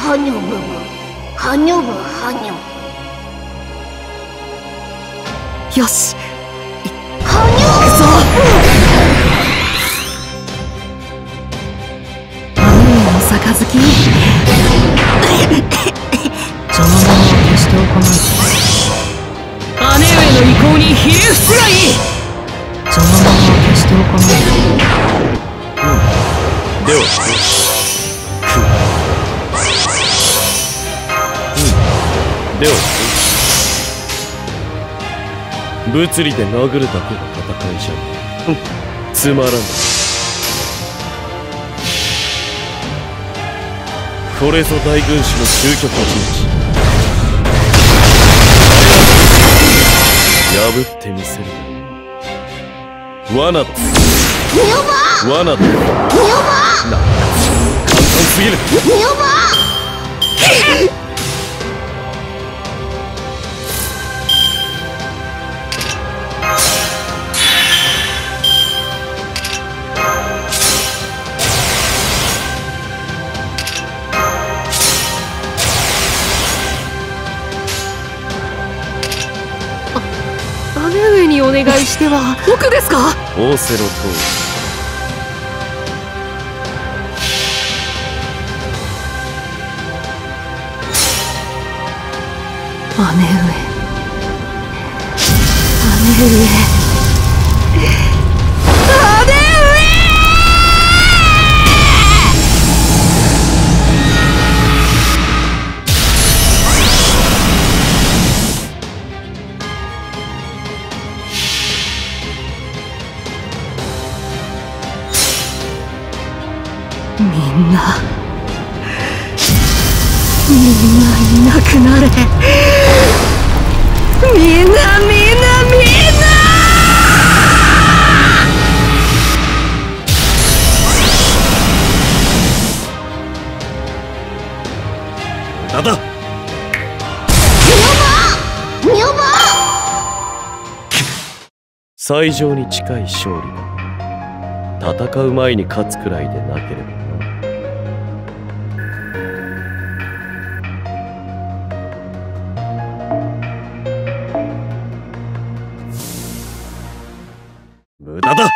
はにょよしはにょ行くぞ。雨の杯邪魔者は決しておかない姉上の意向にひれ伏すがいい邪魔者は決しておかないではでは物理で殴るだけが戦いじゃんつまらんこれぞ大軍師の究極陣地破ってみせる罠だ罠だな簡単すぎる。姉上お願いしては。僕ですか？仰せの通り姉上。姉上みんな。みんないなくなれ。みんなみんなみんな。だだ女房。最上に近い勝利だ。戦う前に勝つくらいでなければ無駄だ。